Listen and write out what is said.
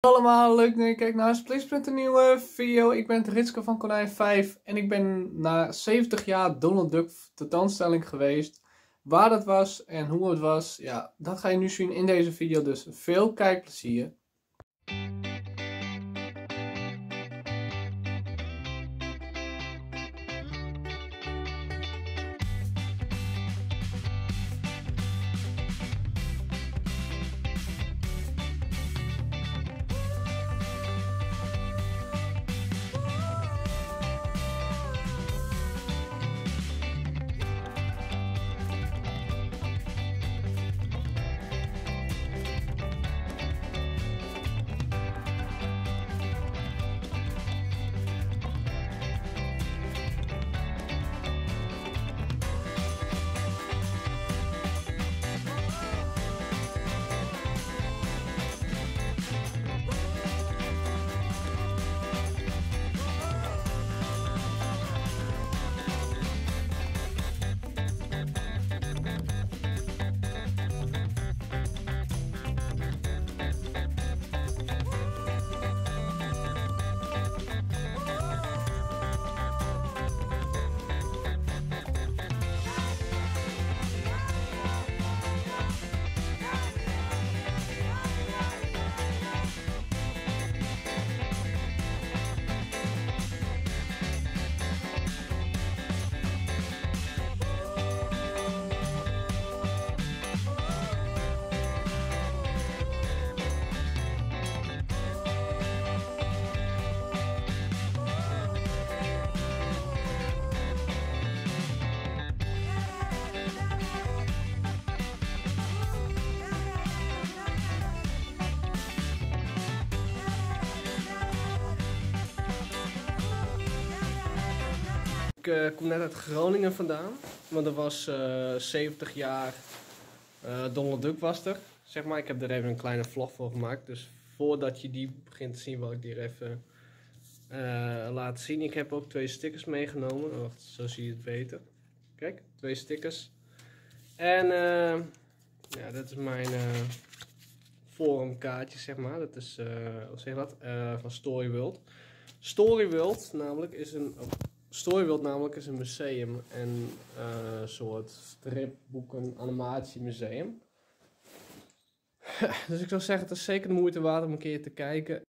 allemaal, leuk dat je kijkt naar Splitsprint een nieuwe video. Ik ben Ritske van Konijn 5 en ik ben na 70 jaar Donald Duck tentoonstelling geweest. Waar dat was en hoe het was, ja, dat ga je nu zien in deze video, dus veel kijkplezier. Kom net uit Groningen vandaan, want er was eh 70 jaar eh, Donald Duck was er. Zeg maar, ik heb er even een kleine vlog voor gemaakt. Dus voordat je die begint te zien, wil ik die even eh, laten zien. Ik heb ook twee stickers meegenomen. Oh, wacht, zo zie je het beter. Kijk, twee stickers. En eh, ja, dat is mijn eh forumkaartje, zeg maar. Dat is, eh hoe zeg dat? Eh, van Storyworld. Storyworld namelijk is een... Storyworld namelijk is een museum en eh, een soort stripboeken animatiemuseum. dus ik zou zeggen, het is zeker de moeite waard om een keer te kijken.